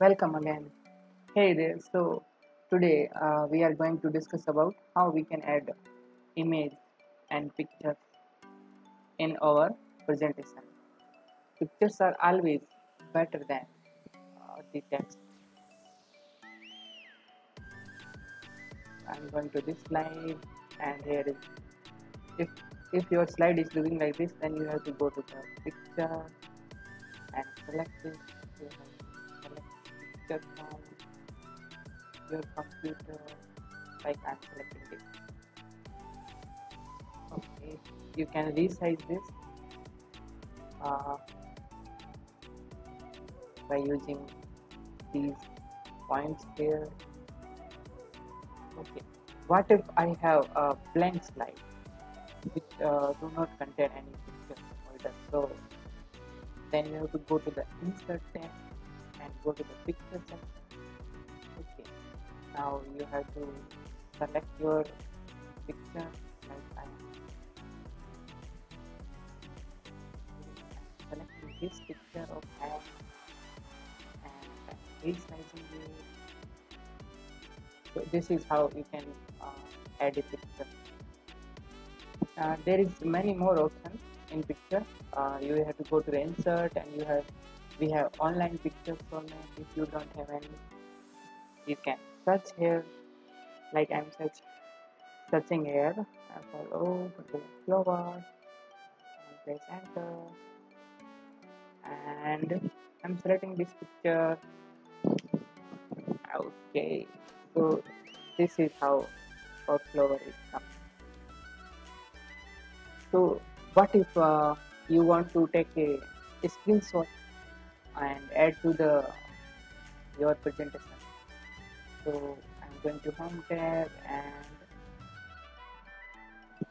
Welcome again. Hey there. So today uh, we are going to discuss about how we can add image and pictures in our presentation. Pictures are always better than uh, the text. I'm going to this slide and here is if if your slide is looking like this then you have to go to the picture and select this from your computer like I'm selecting this okay. You can resize this uh, by using these points here. Okay. What if I have a blank slide which uh, do not contain any folder so then you have to go to the insert tab go to the picture section okay. Now you have to select your picture like I this picture of and resizing it so this is how you can uh, add a picture. Uh, there is many more options in picture. Uh, you have to go to the insert and you have we have online pictures for format if you don't have any you can search here. Like I'm search, searching here. I follow the flower and press enter and I'm selecting this picture. Okay so this is how our flower is coming so what if uh, you want to take a, a screenshot and add to the your presentation. So I'm going to home tab and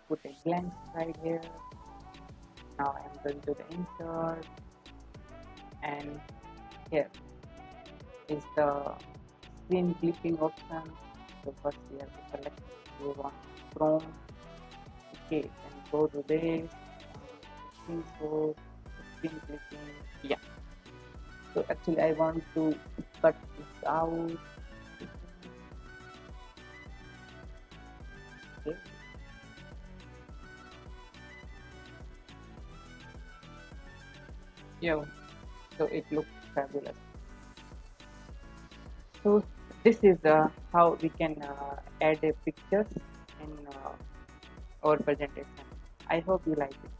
put a blank right here. Now I'm going to the insert and here is the screen clipping option. So first we have to select we want Chrome. Okay and go to this. Screen shot screen clipping. Yeah so actually I want to cut this out. Okay. Yeah so it looks fabulous. So this is uh, how we can uh, add a pictures in uh, our presentation. I hope you like it.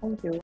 Thank you